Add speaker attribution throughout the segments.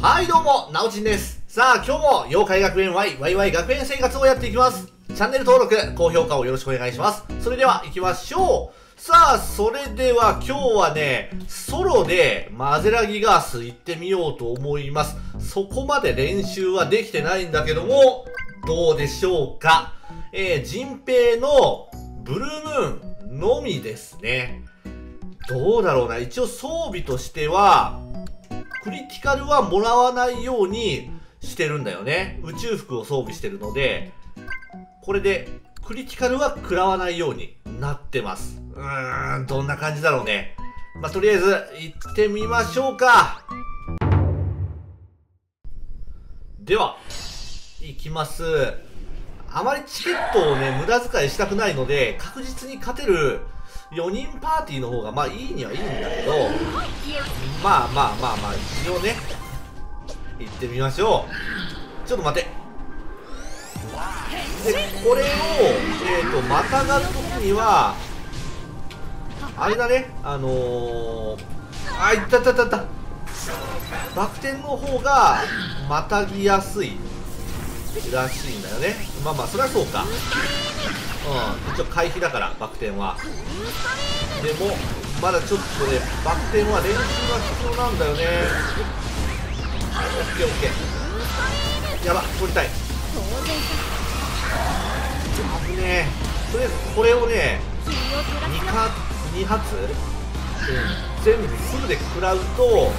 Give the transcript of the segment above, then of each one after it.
Speaker 1: はいどうも、なおちんです。さあ、今日も妖怪学園 Y、ワイワイ学園生活をやっていきます。チャンネル登録、高評価をよろしくお願いします。それでは行きましょう。さあ、それでは今日はね、ソロでマゼラギガース行ってみようと思います。そこまで練習はできてないんだけども、どうでしょうか。えー、人平のブルームーンのみですね。どうだろうな。一応装備としては、クリティカルはもらわないようにしてるんだよね。宇宙服を装備してるので、これでクリティカルは食らわないようになってます。うーん、どんな感じだろうね。まあ、とりあえず行ってみましょうか。では、行きます。あまりチケットをね、無駄遣いしたくないので、確実に勝てる4人パーティーの方がまあいいにはいいんだけど、まあまあまあまあ、一応ね、行ってみましょう。ちょっと待て。で、これを、えっ、ー、と、またがるときには、あれだね、あのー、あ、いったったったった。バク転の方が、またぎやすいらしいんだよね。まあまあ、それはそうか。うん、一応回避だから、バク転は。でも、まだちょっとね、バク転は練習が必要なんだよね。オッケーオッケー。やば、取りたい。危ねえ。とりあえず、これをね、2か2発、うん、全部すぐで食らうと、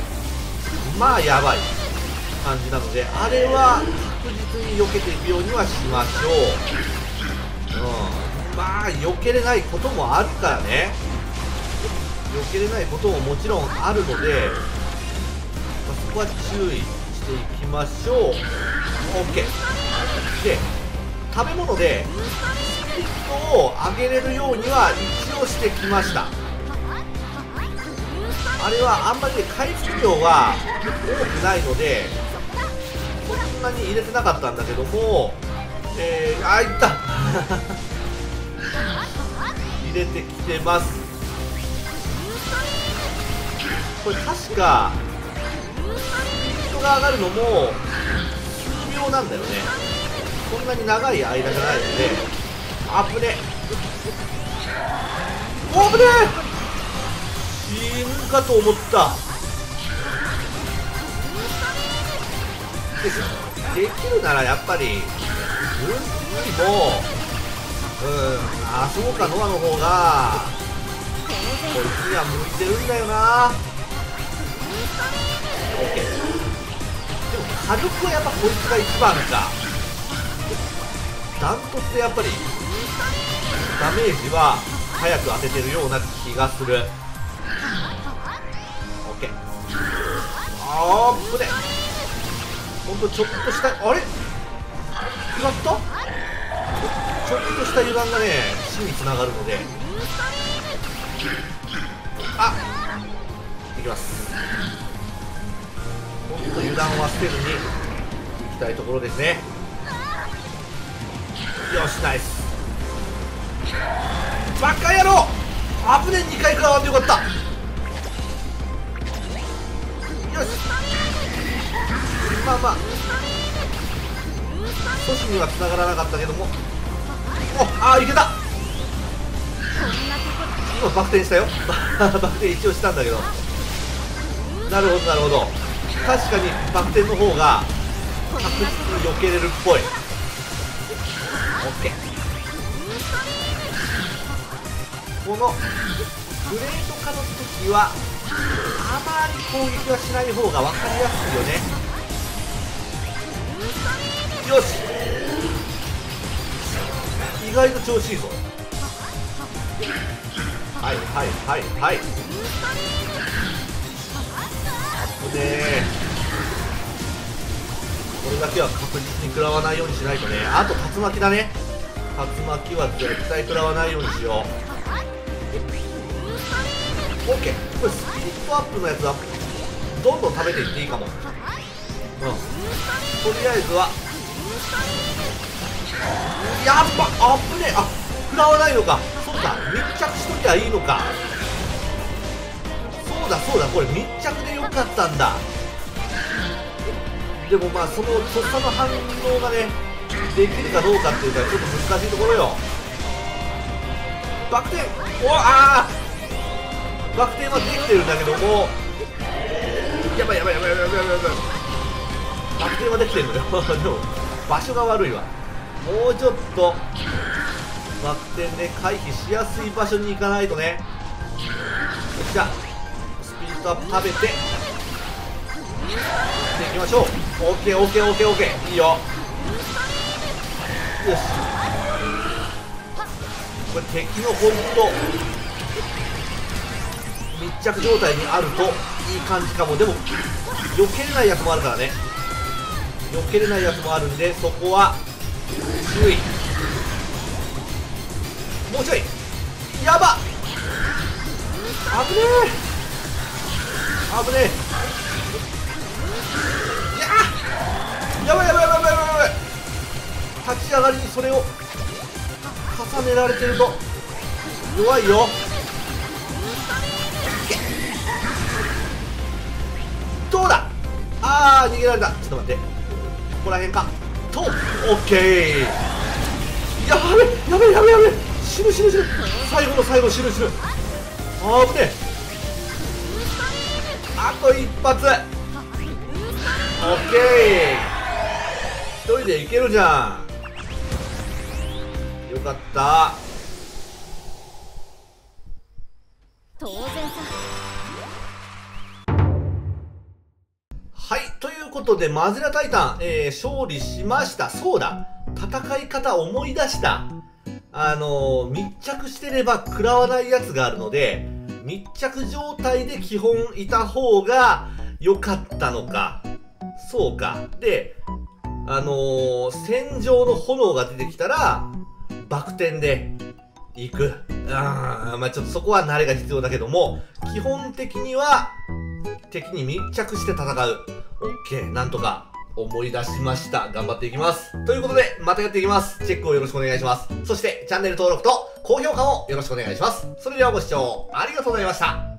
Speaker 1: まあやばい感じなので、あれは確実に避けていくようにはしましょう。うん、まあ避けれないこともあるからね。避けれないことももちろんあるので、まあ、そこは注意していきましょう。OK で食べ物でスピットを上げれるようには一応してきました。あれはあんまりね回復量は多くないのでそんなに入れてなかったんだけどもえー、あいった。入れてきてます。これ確かスピードが上がるのも数秒なんだよね。そんなに長い間じゃないのであぶね。おぶね死ぬかと思った。できるならやっぱり分よりもあそうかノアの方が。こいつには向いてるんだよな。OK でも火力はやっぱこいつが一番か。ダントツでやっぱりダメージは早く当ててるような気がする。OK あーぶねほんとちょっとしたあれ？食らった？ちょっとした油断がね死につながるので。あいきます。ほんと油断は捨てずにいきたいところですね。よしナイス。バカ野郎危ね2回食らわんでよかった。よし。まあまあ。阻止には繋がらなかったけども。おあーいけた。今バク転したよ。バク転一応したんだけど。なるほどなるほど。確かにバク転の方が確実に避けれるっぽい。OK このグレード化の時はあまり攻撃はしない方が分かりやすいよね。外と調子いいぞ。はいはいはいはい。あとねこれだけは確実に食らわないようにしないとね。あと竜巻だね。竜巻は絶対食らわないようにしよう。OK これスピリットアップのやつはどんどん食べていっていいかも。うん。とりあえずはやっぱあぶねえ。あ食らわないのか。そうか密着しときゃいいのか。そうだそうだ。これ密着でよかったんだ。でもまあそのとっさの反応がねできるかどうかっていうかちょっと難しいところよ。バク転。おああバク転はできてるんだけども。やばいやばいやばいやばいやばいやばい。バク転はできてるのよ。でも場所が悪いわ。もうちょっとバク転で回避しやすい場所に行かないとね。じゃスピードアップ食べて。でいきましょう。OKOKOKOK いいよ。よし。これ敵の本当密着状態にあるといい感じかも。でも避けれないやつもあるからね。避けれないやつもあるんでそこは注意。もうちょい。やば。危ねえ。危ねえ。いややばいやばいやばいやばいやばい。立ち上がりにそれを。重ねられてると。弱いよ。どうだ。ああ逃げられた。ちょっと待って。ここら辺か。とオッケーやべやべやべやべ。死ぬ死ぬ死ぬ。最後の最後死ぬ死ぬ。あー危ねあと一発。オッケー一人でいけるじゃん。よかった。
Speaker 2: 当然さ。
Speaker 1: ことでマゼラタイタン、えー勝利しました。そうだ。戦い方思い出した。あのー密着してれば食らわないやつがあるので密着状態で基本いた方が良かったのか。そうか。であのー戦場の炎が出てきたらバク転で行く。あまあちょっとそこは慣れが必要だけども基本的には敵に密着して戦う。OK なんとか思い出しました。頑張っていきます。ということでまたやっていきます。チェックをよろしくお願いします。そしてチャンネル登録と高評価をよろしくお願いします。それではご視聴ありがとうございました。